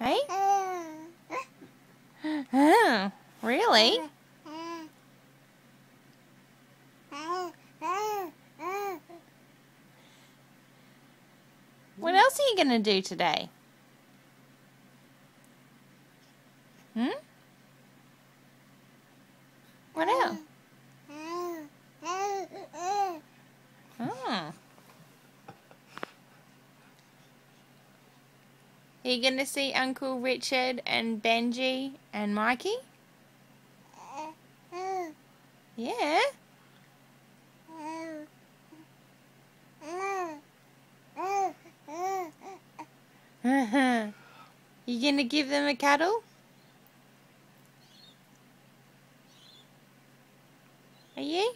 Hey? Oh, mm-hmm. really? What else are you going to do today? Hmm? Are you going to see Uncle Richard and Benji and Mikey? Yeah. Uh-huh. you going to give them a cuddle? Are you?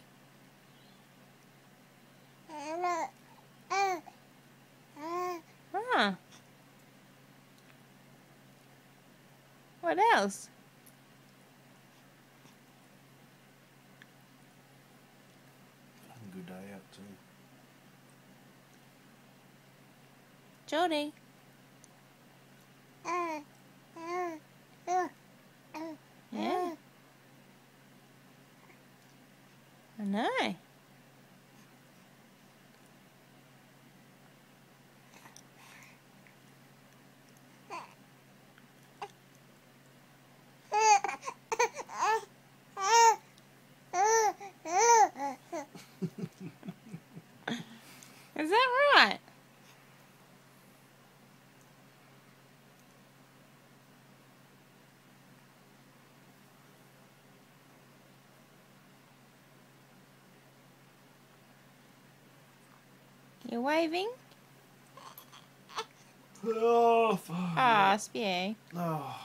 What else? Good day out too. Jody. Uh, uh, uh, yeah. I know. That right? You're waving? Oh, fuck. Ah, spew. Oh.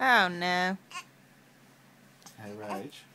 Oh no. Hey, Rach.